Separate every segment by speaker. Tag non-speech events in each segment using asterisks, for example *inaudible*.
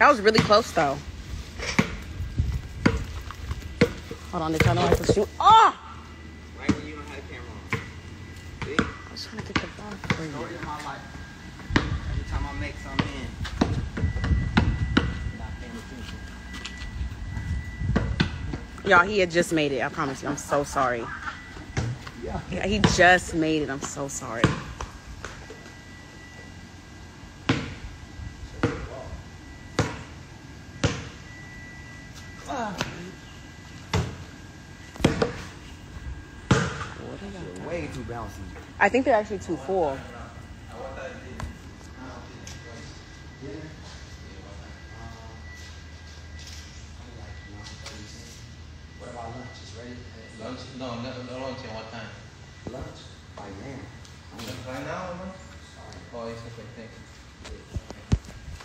Speaker 1: That was really close though. Hold on, did y'all know I could shoot? Oh!
Speaker 2: Right when you don't have the camera on. See?
Speaker 1: I was trying to get the ball for you.
Speaker 2: Story of my life. Every time I make something in, not paying attention.
Speaker 1: Y'all, he had just made it. I promise you. I'm so sorry.
Speaker 2: Yeah.
Speaker 1: Yeah, he just made it. I'm so sorry.
Speaker 2: Way too bouncy.
Speaker 1: I think they're actually too full.
Speaker 2: What about lunch? Is ready?
Speaker 3: Lunch? No, no, lunch at what time?
Speaker 2: Lunch?
Speaker 3: Now, no? Oh, it's thank you.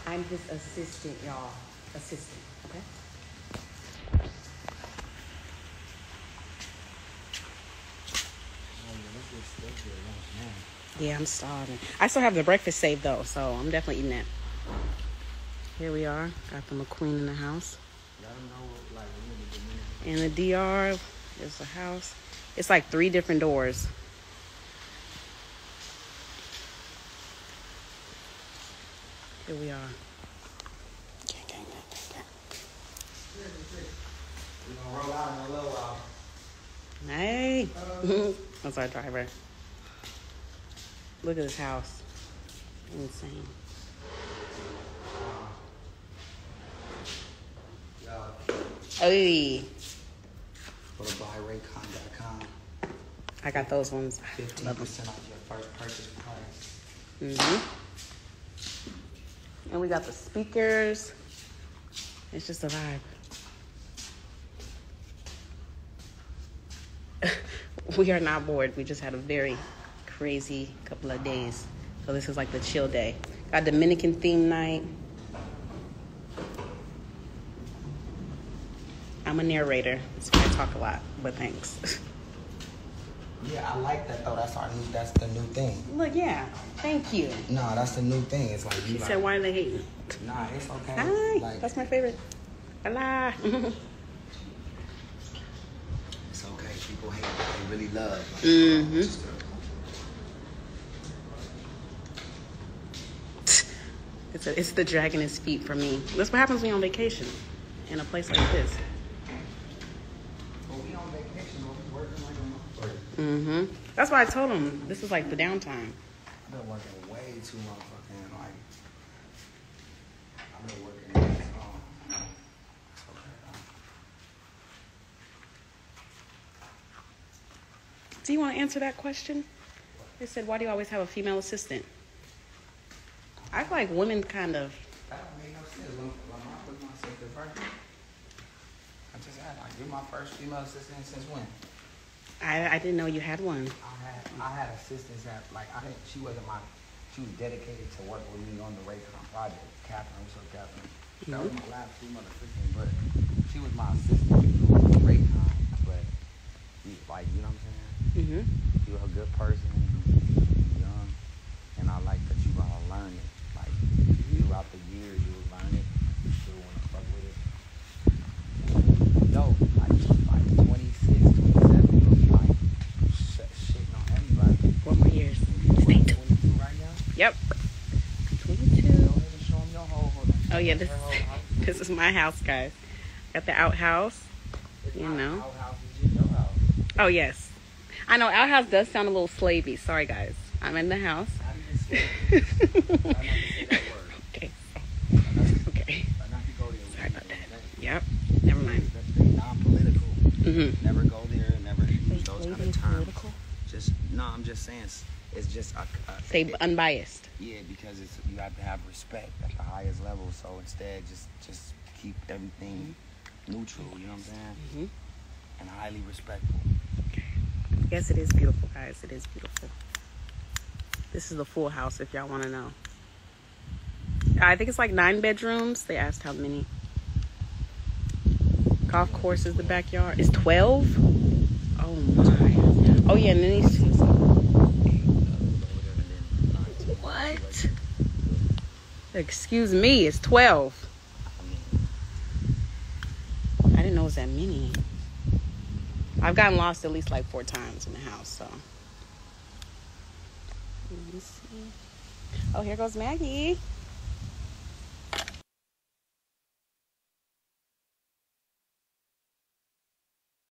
Speaker 1: I'm his assistant, y'all. Assistant, okay? Yeah, I'm starving. I still have the breakfast saved though, so I'm definitely eating that. Here we are. Got the McQueen in the house. And the DR is the house. It's like three different doors. Here we are. Gang, gang, gang, gang, gang. Hey, *laughs* that's our driver. Look at this house. Insane. Hey,
Speaker 2: go to buyraycon.com.
Speaker 1: I got those ones.
Speaker 2: 15% off your first purchase price.
Speaker 1: Mm-hmm. And we got the speakers. It's just a vibe. *laughs* we are not bored. We just had a very crazy couple of days. So this is like the chill day. Got Dominican theme night. I'm a narrator, so I talk a lot, but thanks. *laughs*
Speaker 2: Yeah, I like that though. That's our new. That's the new thing.
Speaker 1: Look, yeah, thank you.
Speaker 2: No, that's the new thing. It's like you
Speaker 1: She
Speaker 2: like,
Speaker 1: said, why are they hating?
Speaker 2: Nah, it's okay.
Speaker 1: Hi,
Speaker 2: Like,
Speaker 1: that's my favorite. Hola. *laughs*
Speaker 2: it's okay. People hate what they really love.
Speaker 1: hmm It's, a, it's the dragging his feet for me. That's what happens when you're on vacation in a place like this.
Speaker 2: Well, we on vacation. but we working like a motherfucker.
Speaker 1: hmm That's why I told him this is like the downtime.
Speaker 2: I've been working way too motherfucking like. I've been working this long. It's okay, though.
Speaker 1: Do you want to answer that question? They said, why do you always have a female assistant? I feel like women kind of.
Speaker 2: That don't make no sense. Lam- Lamar was my sister first. I just had like you're my first female assistant since when?
Speaker 1: I, I didn't know you had one.
Speaker 2: I had I had assistants that like I didn't she wasn't my she was dedicated to work with me on the Raycon project. Catherine, what's up, Catherine? That was my mm-hmm. last female assistant, but she was my assistant on Raycon. Like you know what I'm saying?
Speaker 1: Mm-hmm.
Speaker 2: You're a good person, you're young, and I like that you gonna learn it. Like throughout the years, you will learn it. You still wanna fuck with it. Yo, like like 26, 27, you'll be like shit, shitting on everybody.
Speaker 1: Four more years. Stay tuned.
Speaker 2: 22 right now.
Speaker 1: Yep.
Speaker 2: Don't
Speaker 1: 22.
Speaker 2: even show 'em your whole. hold on.
Speaker 1: Oh, yeah, this,
Speaker 2: Her whole house.
Speaker 1: this is my house, guys. Got the outhouse. You know.
Speaker 2: Our house is just your house.
Speaker 1: Oh, yes. I know outhouse does sound a little slavey. Sorry, guys. I'm in the house.
Speaker 2: Not even say-
Speaker 1: okay.
Speaker 2: try not to say that word.
Speaker 1: Okay.
Speaker 2: Try not to go there.
Speaker 1: Sorry about that. Yep. Never mind.
Speaker 2: That's non-political.
Speaker 1: Mm-hmm.
Speaker 2: Never go there. Never use those kind of
Speaker 1: is
Speaker 2: terms. Just no, I'm just saying. It's, it's just a, a,
Speaker 1: Stay
Speaker 2: it-
Speaker 1: unbiased.
Speaker 2: yeah, because it's you have to have respect at the highest level. So instead, just just keep everything neutral. You know what I'm saying?
Speaker 1: Mhm.
Speaker 2: And highly respectful.
Speaker 1: Yes, it is beautiful, guys. It is beautiful. This is the full house, if y'all want to know. I think it's like nine bedrooms. They asked how many. Golf course is the backyard. It's 12? Oh, my. Oh, yeah, and then these. What? Excuse me, it's 12. I didn't know it was that many. I've gotten lost at least like four times in the house, so. Let me see. Oh, here goes Maggie.